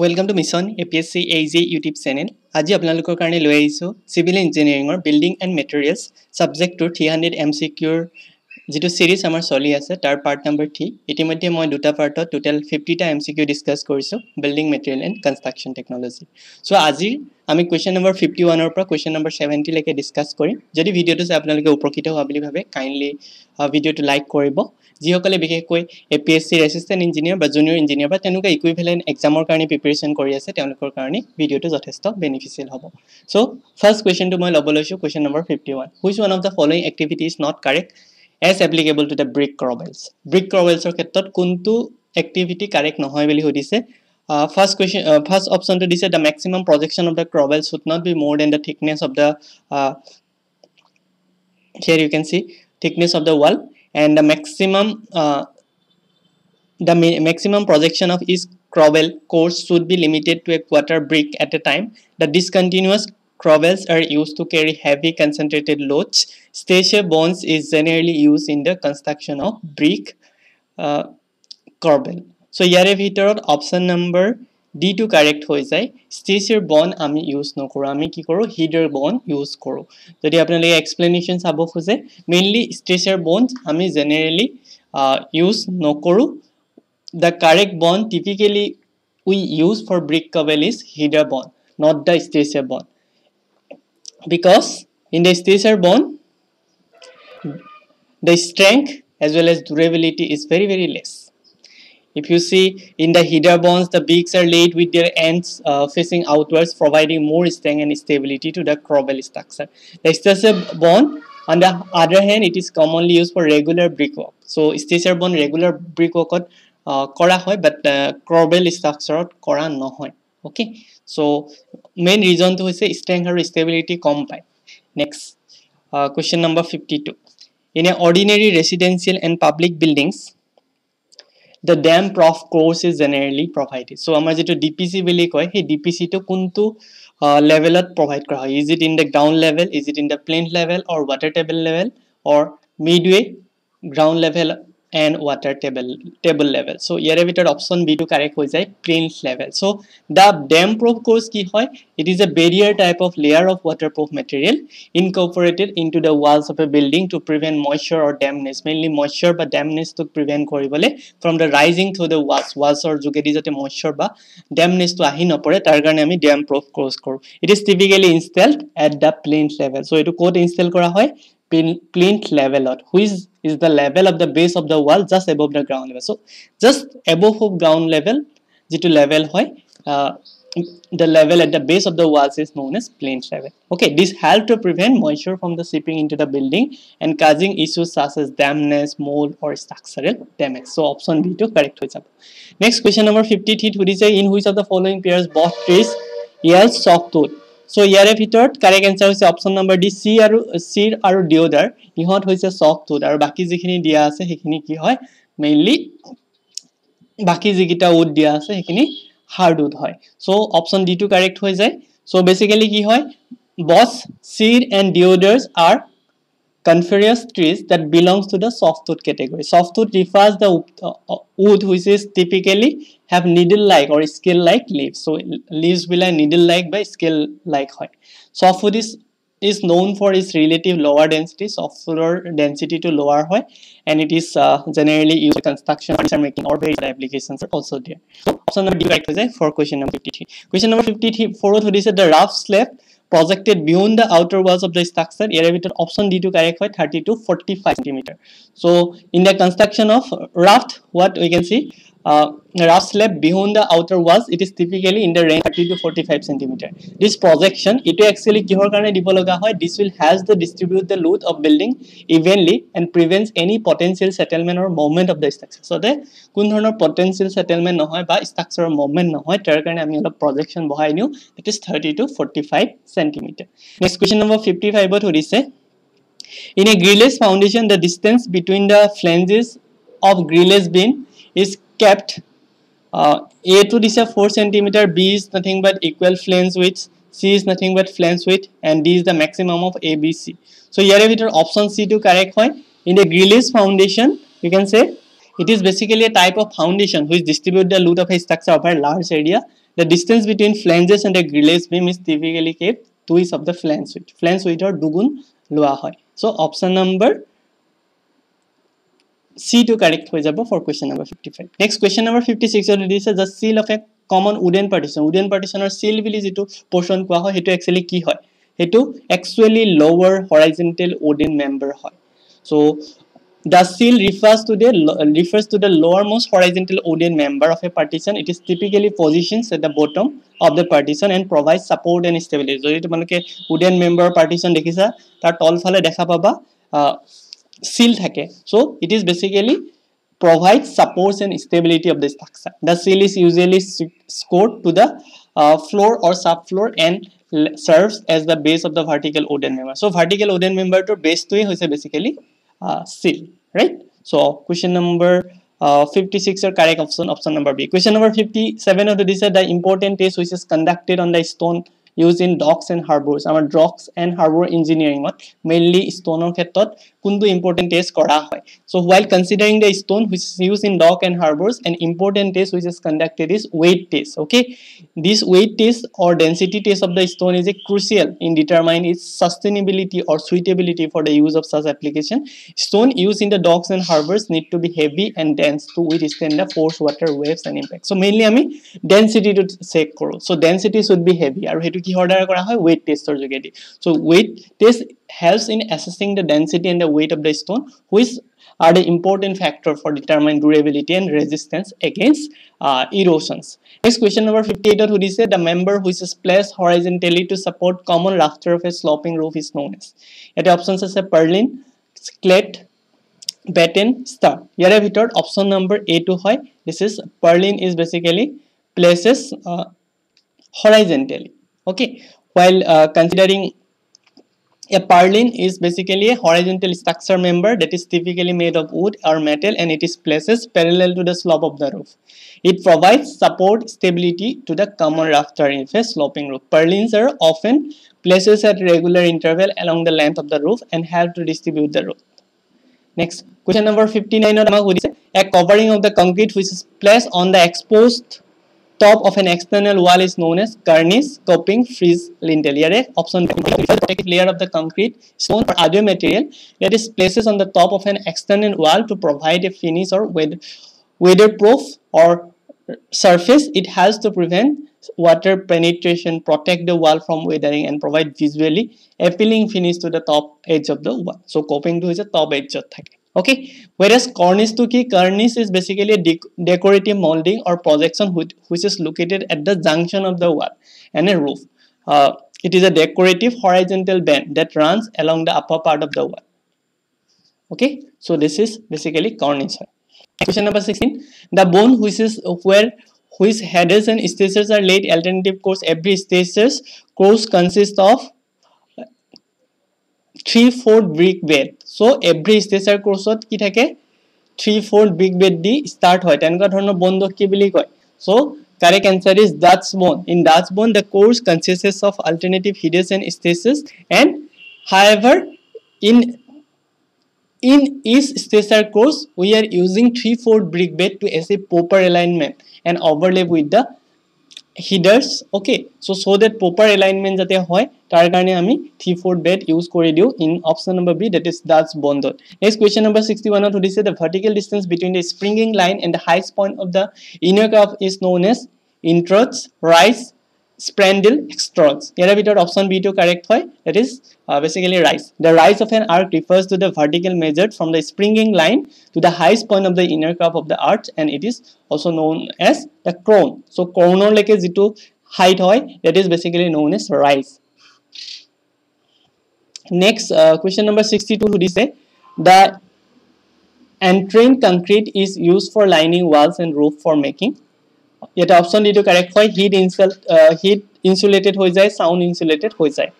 Welcome to mission A P S C এই জি YouTube channel আজি আপোনালোকৰ কাৰণে লৈ আহিছোঁ চিভিল ইঞ্জিনিয়াৰিঙৰ বিল্ডিং এণ্ড মেটেৰিয়েলছ ছাবজেক্টটোৰ থ্ৰী হাণ্ড্ৰেড এম চি কিউৰ যিটো ছিৰিজ আমাৰ চলি আছে তাৰ পাৰ্ট নম্বৰ থ্ৰী ইতিমধ্যে মই দুটা পাৰ্টত টোটেল ফিফটিটা এম চি কিউ ডিছকাছ কৰিছোঁ building material and construction technology so' আজি আমি কুৱেশ্যন নম্বৰ ফিফটি ওৱানৰ পৰা কুৱেশ্যন নম্বৰ ছেভেণ্টিলৈকে ডিছকাছ কৰিম। যদি ভিডিঅ'টো চাই আপোনালোকে উপকৃত হোৱা বুলি ভাবে কাইণ্ডলি ভিডিঅ'টো লাইক কৰিব। যিসকলে বিশেষকৈ এ পি এছ চিৰ এছিষ্টেণ্ট ইঞ্জিনিয়াৰ বা জুনিয়ৰ ইঞ্জিনিয়াৰ বা তেনেকুৱা ইকুইভেলেণ্ট এক্সামৰ কাৰণে প্ৰিপেৰেশ্যন কৰি আছে তেওঁলোকৰ কাৰণে ভিডিঅ'টো যথেষ্ট বেনিফিচিয়েল হ'ব। চ' ফাৰ্ষ্ট কুৱেশ্যনটো মই ল'ব লৈছোঁ question number fifty one which one of the following activity is not correct as applicable to the brick corbels brick ক্ৰবেলছৰ ক্ষেত্ৰত কোনটো এক্টিভিটি কাৰেক্ট নহয় বুলি সুধিছে ফাৰ্ষ্ট কুৱেশ্যন ফাৰ্ষ্ট অপশ্যনটো দিছে the maximum projection of the corbel should not be more than the thickness of the here you can see thickness of the wall and the maximum uh, the maximum projection of each crowell course should be limited to a quarter brick at a time the discontinuous crowels are used to carry heavy concentrated loads. Stature bonds is generally used in the construction of brick uh, crowell so ভিতৰত option number D টো correct হৈ যায়। ষ্টেচিয়াৰ bond আমি use নকৰোঁ। আমি কি কৰোঁ? হিডাৰ বন ইউজ কৰোঁ। যদি আপোনালোকে এক্সপ্লেনেশ্যন চাব খোজে মেইনলি ষ্টেচিয়াৰ বন আমি জেনেৰেলি ইউজ নকৰোঁ। The correct bond typically we use for brick corbel is header bond not the ষ্টেচিয়াৰ বন বিকজ ইন দ্য ষ্টেচিয়াৰ বন the strength as well as durability is very very less if you see in the header bonds the beaks are laid with their ends uh, facing outwards providing more strength and stability to the crowell structure the stacer bond on the other hand it is commonly used for regular brickwork so stacer bond regular brickwork uh, কৰা হয় বাট ক্ৰবেল ষ্ট্ৰাকচাৰত কৰা নহয় okay so main ৰিজনটো হৈছে strength আৰু stability কম পায় next question number fifty two in a ordinary residential and public buildings the dam prof course is generally provided so আমাৰ যেটো dpc বুলি কয় সেই dpc টো কোনটো লেভেলত প্ৰভাইড কৰা হয় is it in the ground level is it in the plinth level or water table level or midway ground level and water table table level so ইয়াৰে ভিতৰত অপশ্যন বি টো কাৰেক্ট হৈ যায় plinth level so the dam proof course কি হয় it is a barrier type of layer of waterproof material incorporated into the walls of a building to prevent moisture or dampness mainly moisture বা dampness to prevent কৰিবলে from the rising through the walls walls or যোগেদি যাতে moisture বা dampness to আহি নপৰে তাৰ কাৰণে আমি dam proof course কৰো it is typically installed at the plinth level so এইটো ক'ত ইনষ্টল কৰা হয় plinth level which is the level of the base of the wall just above the ground level so just above of ground level to level hoy uh, the level at the base of the walls is known as plane level. Okay, this helps to prevent moisture from the seeping into the building and causing issues such as dampness, mold or structural damage. So option B to correct which up. Next question number 53 say in which of the following pairs both trees yields softwood so' ইয়াৰে ভিতৰত correct answer হৈছে option number D C আৰু চিৰ আৰু ডিঅ'ডাৰ ইহঁত হৈছে soft would আৰু বাকী যিখিনি দিয়া আছে সেইখিনি কি হয়? মেইনলি বাকী যিকেইটা উড দিয়া আছে সেইখিনি হাৰ্ড উড হয়। চ' অপশ্যন ডি টো কাৰেক্ট হৈ যায়। চ' বেচিকেলি কি হয়? Both chir and deodars are coniferous trees that belongs to the softwood category. Softwood refers the uh, wood which is typically have needle-like or scale-like leaves. So leaves will have needle-like by scale-like. Softwood is is known for its relative lower density, softwood density to lower hoy, and it is uh, generally used in construction, furniture making, or various applications are also there. So option number D correct for question number 53. Question number 53, fourth, what is the rough slab projected beyond the outer walls of the structure elevator option d to correct by 30 to 45 centimeter. So in the construction of raft what we can see uh, raft slab beyond the outer walls it is typically in the range 30 to 45 centimeter this projection it actually kihor hoy this will has to distribute the load of building evenly and prevents any potential settlement or movement of the structure so the ধৰণৰ potential settlement নহয় বা structure movement নহয় তাৰ কাৰণে আমি অলপ projection বহাই নিও it is 30 to 45 centimeter next question number 55 ত সুধিছে in a grillless foundation the distance between the flanges of grillless beam is kept uh, A to this is 4 centimeter, B is nothing but equal flange width, C is nothing but flange width and D is the maximum of ABC. So here we have option C to correct hoy. In the Grillis foundation, you can say it is basically a type of foundation which distributes the load of a structure over a large area. The distance between flanges and the Grillis beam is typically kept two is of the flange width. Flange width or dugun loa hoy. So option number To correct হৈ যাব for question number 55 next question number 56 ত দিছে the seal of a common wooden partition wooden partition or seal বুলি যেটো portion কোৱা হয় হেতু actually কি হয় হেতু actually lower horizontal wooden member হয় so the seal refers to the refers to the lowermost horizontal wooden member of a partition it is typically positions at the bottom of the partition and provides support and stability যদি তোমালোকে wooden member partition দেখিছা তাৰ তলফালে দেখা পাবা seal থাকে so it is basically provides supports and stability of the structure the seal is usually scored to the uh, floor or subfloor and serves as the base of the vertical wooden member so vertical wooden member to base to hoise basically uh, seal right so question number uh, 56 or correct option option number b question number 57 of the this the important test which is conducted on the stone used in docks and harbors আমাৰ docks and harbor engineering mainly stone ক্ষেত্ৰত কোনটো important test কৰা হয় so while considering the stone which is used in dock and harbors an important test which is conducted is weight test okay this weight test or density test of the stone is a crucial in determining its sustainability or suitability for the use of such application stone used in the docks and harbors need to be heavy and dense to withstand the force water waves and impact so mainly আমি density to check কৰো so density should be heavy আৰু হেতু কিহৰ দ্বাৰা কৰা হয়? Weight টেষ্টৰ যোগেদি। So' weight test helps in assessing the density and the weight of the stone which are the important factor for determine durability and resistance against erosions next question number fifty এইটত সুধিছে the member which is placed horizontally to support common rafter of a sloping roof is known as ইয়াতে options আছে purlin স্কলেট বেটেন star ইয়াৰে ভিতৰত option number এইটো হয়। This is purlin is basically places horizontally okay. While uh, considering a purlin is basically a horizontal structure member that is typically made of wood or metal and it is places parallel to the slope of the roof. It provides support stability to the common rafter in a sloping roof. Purlins are often places at regular interval along the length of the roof and help to distribute the roof. Next question number 59 a covering of the concrete which is placed on the exposed top of an external wall is known as cornice coping frieze lintel. Here option protective layer of the concrete stone or other material. That is places on the top of an external wall to provide a finish or weather weatherproof or surface. It has to prevent water penetration protect the wall from weathering and provide visually appealing finish to the top edge of the wall. So coping to is a top edge থাকে okay? Whereas cornice to key cornice is basically a dec decorative molding or projection which, which is located at the junction of the wall and a roof. Uh, it is a decorative horizontal band that runs along the upper part of the wall. Okay? So this is basically cornice question number 16 the bone which is where which headers and stairs are laid alternative course every stairs course consists of three fourth brick bed so' every stretcher কোৰ্চত কি থাকে? Three fourth brick bed দি start হয়। তেনেকুৱা ধৰণৰ বনডোষ কি বুলি কয়? So' correct answer is Dutch bond in Dutch bond the course consists of alternative headers and stretchers and header in in each stature course we are using 3 4 brick bed to as a proper alignment and overlay with the headers okay so so that proper alignment jate hoy tar karone ami 3 4 bed use kori diu in option number b that is that's bonded next question number 61 to this the vertical distance between the springing line and the highest point of the inner curve is known as introds rise spandrel extrudes here we option b to correct hoy that is uh, basically rise the rise of an arc refers to the vertical measured from the springing line to the highest point of the inner curve of the arch and it is also known as the crown so crown leke jitu height hoy that is basically known as rise next uh, question number 62 who say the entrained concrete is used for lining walls and roof for making এটা option ডিটো correct হয় heat ইনচাল heat insulated হৈ যায় sound insulated হৈ যায়।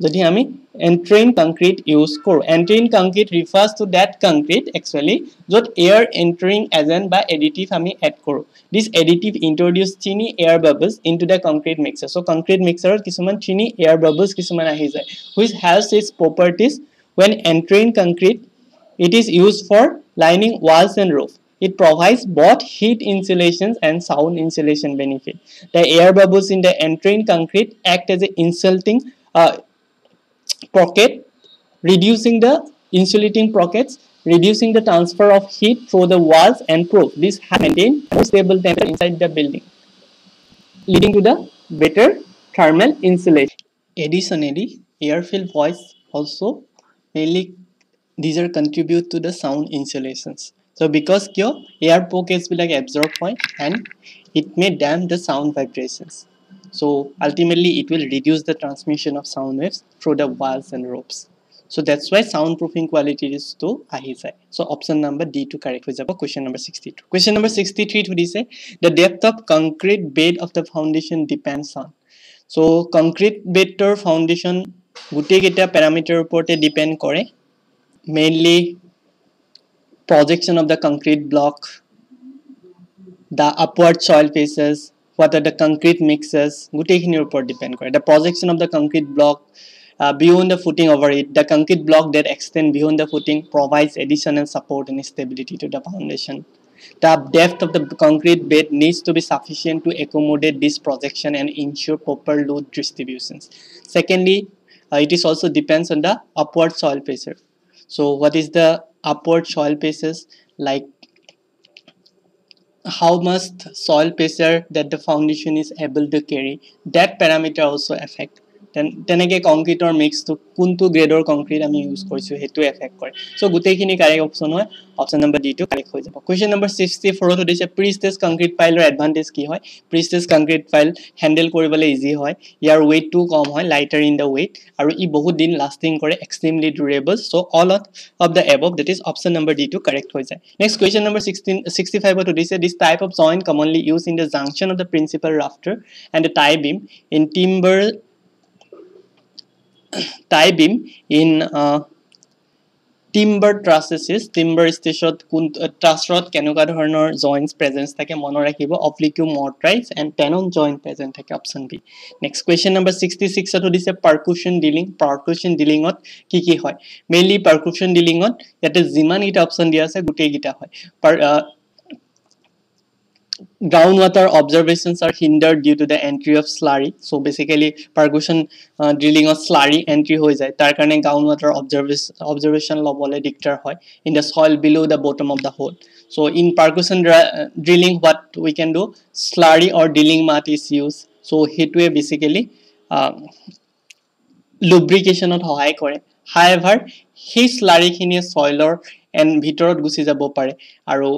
যদি আমি এণ্ট্ৰেইন কংক্ৰিট ইউজ কৰোঁ entrained concrete refers to that concrete actually য'ত এয়াৰ এণ্টাৰিং এজেণ্ট বা এডিটিভ আমি এড কৰোঁ। This additive introduce tiny air bubbles into the concrete mixer so' concrete মিক্সাৰত কিছুমান থিনি এয়াৰ বাবলছ কিছুমান আহি যায় which helps its properties when entrained concrete it is use for lining walls and roof it provides both heat insulation and sound insulation benefit. The air bubbles in the entering concrete act as an insulating uh, pocket, reducing the insulating pockets, reducing the transfer of heat through the walls and proof. This more stable temperature inside the building, leading to the better thermal insulation. Additionally, air-filled voice also mainly these are contribute to the sound insulations So because your air pockets will like absorb point and it may damp the sound vibrations. So ultimately it will reduce the transmission of sound waves through the walls and ropes. So that's why soundproofing quality is to ahi So option number D to correct with question number 62. Question number 63 to say the depth of concrete bed of the foundation depends on. So concrete bed or foundation গোটেই কেইটা parameter ওপৰতে depend কৰে mainly Projection of the concrete block the upward soil faces what are the concrete mixes গোটেইখিনিৰ ওপৰত depend কৰে the projection of the concrete block beyond the footing over it the concrete block that extend beyond the footing provides additional support and stability to the foundation The depth of the concrete bed needs to be sufficient to accommodate this projection and ensure proper load distributions. Secondly, uh, it is also depends on the upward soil pressure so what is the upward soil pressures like how much soil pressure that the foundation is able to carry. That parameter also affect তেনেকৈ কংক্ৰিটৰ মিক্সটো কোনটো গ্ৰেডৰ concrete আমি use কৰিছোঁ সেইটো effect কৰে। So গোটেইখিনি correct option হয় option number ডিটো কাৰেক্ট হৈ যাব। কুৱেশ্যন নম্বৰ ছিক্সটি ফ'ৰত সুধিছে প্ৰি ষ্টেজ কংক্ৰিট ফাইলৰ এডভান্টেজ কি হয়? Pre stage concrete pile handle কৰিবলৈ ইজি হয় ইয়াৰ ৱেইটটো কম হয় লাইটাৰ ইন দ্য ৱেইট আৰু ই বহুত দিন লাষ্টিং কৰে extremely durable so' all of the above that is option number ডিটো কাৰেক্ট হৈ যায়। Next question number sixteen sixty ফাইভত সুধিছে this type of joint commonly use in the junction of the principal rafter and the tie beam in timber beam in uh, timber trusses timber ষ্টেচত কোন ট্ৰাছত কেনেকুৱা ধৰণৰ joints presence থাকে মনত ৰাখিব oblique mortise and tenon joint present থাকে option B next question number sixty ছিক্সত সুধিছে পাৰ্কুশ্যন ডিলিং পাৰ্কুশ্যন ডিলিঙত কি কি হয়? মেইনলি পাৰ্কুশ্যন ডিলিঙত ইয়াতে যিমানকেইটা অপশ্যন দিয়া আছে গোটেইকেইটা হয়। Groundwater observations are hindered due to the entry of slurry so basically percussion uh, drilling of slurry entry hoy jay tar karone groundwater observation observation lobole dictar hoy in the soil below the bottom of the hole so in percussion uh, drilling what we can do slurry or drilling mat is used so hetue basically uh, lubrication ot hoy kore however he slurry khini soilor and ভিতৰত গুচি যাব পাৰে আৰু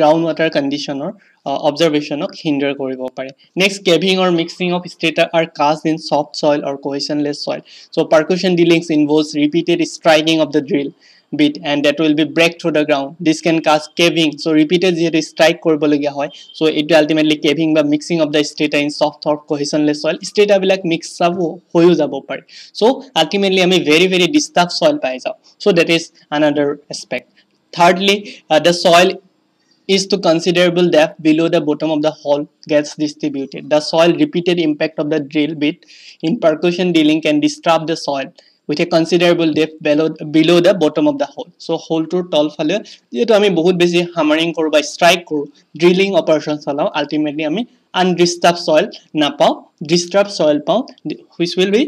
ground water কণ্ডিশ্যনৰ অবজাৰভেশ্যনক hinder কৰিব পাৰে। Next caving or mixing of strata are cast in soft soil or cohesionless soil so' percussion drillings involves repeated striking of the drill bit and that will be break through the ground this can cause caving so' repeated যিহেতু strike কৰিবলগীয়া হয় চ' এইটো ultimately caving বা mixing of the strata in soft or cohesionless soil ষ্টেটাৰবিলাক mix চাব হৈও যাব পাৰে। So ultimately আমি ভেৰি ভেৰি ডিষ্টাৰ্ব চইল পাই যাওঁ। So' that is another aspect thirdly the soil is to considerable depth below the bottom of the hole gets distributed. The soil repeated impact of the drill bit in percussion drilling can disturb the soil with a considerable depth below, below the bottom of the hole. So hole to tall fale যেহেতু আমি বহুত বেশি hammering করো বা strike করো drilling operation চালাও ultimately আমি undisturbed soil নাপাও disturbed soil পাও which will be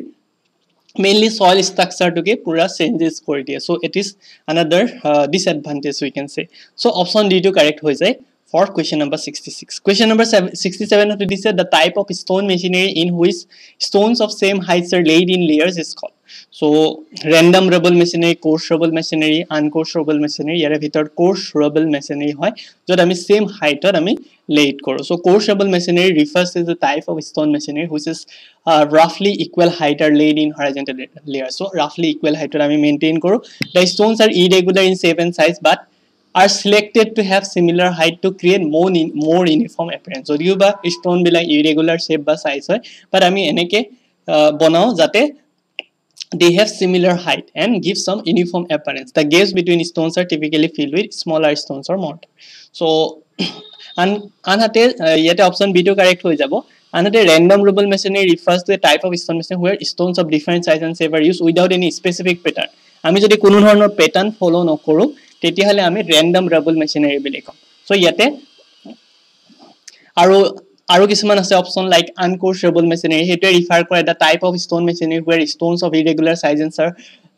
get pura changes kori diye so it is another uh, disadvantage we can say so option d to correct hoy jay for question number 66 question number 67 to this the type of stone machinery in which stones of same heights are laid in layers is called so random rubble machinery coarse rubble machinery uncoarse rubble machinery ইয়াৰে ভিতৰত coarse rubble machinery হয় য'ত আমি same হাইটত আমি laid কৰোঁ so coarse rubble machinery refers to the type of stone machinery which is uh, roughly equal height are laid in horizontal layer so roughly equal height আমি maintain কৰোঁ the stones are irregular in shape and size but selected to have similar height to create more in, more uniform appearance যদিও বা stone বিলাক irregular shape বা size হয় but আমি এনেকে বনাওঁ যাতে they have similar height and give some uniform appearance. The gaps between stones are typically filled with smaller stones or mortar. So, আনহাতে ইয়াতে অপশ্যন বিটো কাৰেক্ট হৈ যাব আনহাতে random rubble masonry refers to a type of stone masonry where stones of different size and shape use without any specific pattern আমি যদি কোনো ধৰণৰ পেটাৰ্ণ ফ'ল' নকৰোঁ তেতিয়াহ'লে আমি ৰেণ্ডম ৰাবল মেচিনাৰী বুলি কওঁ চ' ইয়াতে আৰু আৰু কিছুমান আছে অপশ্যন লাইক আনকোৰ্চেবল মেচিনাৰী সেইটোৱে ৰিফাৰ কৰে এটা type of stone masonry where stones of irregular size and sir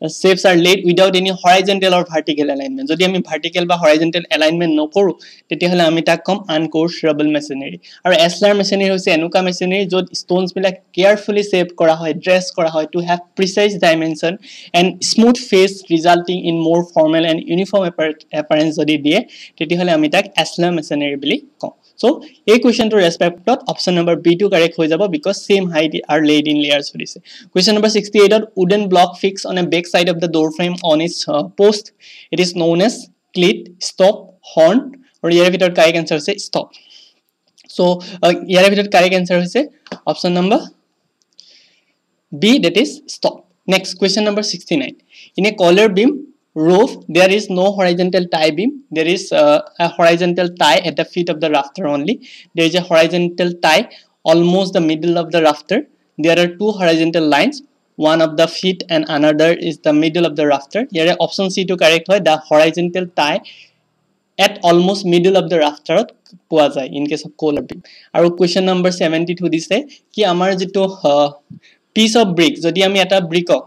shapes are laid without any horizontal or vertical alignment যদি আমি ভাৰ্টিকেল বা হৰাইজেণ্টেল এলাইনমেণ্ট নকৰোঁ তেতিয়াহ'লে আমি তাক ক'ম আনকোৰ্চেবল মেচিনাৰী আৰু এছলাৰ মেচিনাৰী হৈছে এনেকুৱা মেচিনাৰী য'ত ষ্ট'নছবিলাক কেয়াৰফুলি ছেভ কৰা হয় ড্ৰেছ কৰা হয় to have precise dimension and smooth face resulting in more formal and uniform appearance যদি দিয়ে তেতিয়াহ'লে আমি তাক এছলাৰ মেচিনাৰী বুলি কওঁ। চ' এই কুৱেশ্যনটোৰ ৰেচপেক্টত অপশ্যন নম্বৰ বি কাৰেক্ট হৈ যাব because same height are laid in layer সুধিছে কুৱেশ্যন নম্বৰ ছিক্সটি এইটত wooden block fix on a back side of the door frame on its post it is known as cleat stop horn আৰু ইয়াৰ ভিতৰত correct answer হৈছে stop so ইয়াৰে ভিতৰত correct answer হৈছে option number B that is stop next question number sixty nine in a collar beam roof there is no horizontal tie beam there is uh, a horizontal tie at the feet of the rafter only there is a horizontal tie almost the middle of the rafter there are two horizontal lines one of the feet and another is the middle of the rafter here option c to correct the horizontal tie at almost middle of the rafter in case of color beam আৰু question number 72 দিছে কি আমাৰ যেটো piece of brick যদি আমি এটা ব্ৰিকক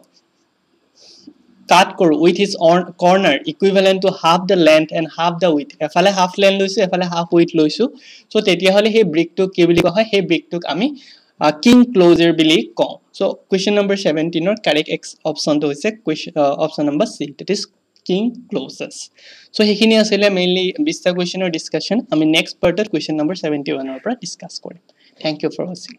cut কৰোঁ with one corner equivalent to half the length and half the width এফালে হাফ লেন্থ লৈছোঁ এফালে হাফ উইথ লৈছোঁ। চ' তেতিয়াহ'লে সেই ব্ৰিকটোক কি বুলি কোৱা হয়? সেই ব্ৰিকটোক আমি কিং ক্ল'জাৰ বুলি কওঁ। চ' কুৱেশ্যন নম্বৰ ছেভেণ্টিনৰ কাৰেক্ট এক্স অপশ্যনটো হৈছে question option number C that is king closes so' সেইখিনি আছিলে মেইনলি বিছটা কুৱেশ্যনৰ ডিছকাশ্যন আমি নেক্সট পাৰ্টত কুৱেশ্যন নম্বৰ ছেভেণ্টি ওৱানৰ পৰা ডিছকাছ কৰিম। থেংক ইউ ফৰ ৱাচিং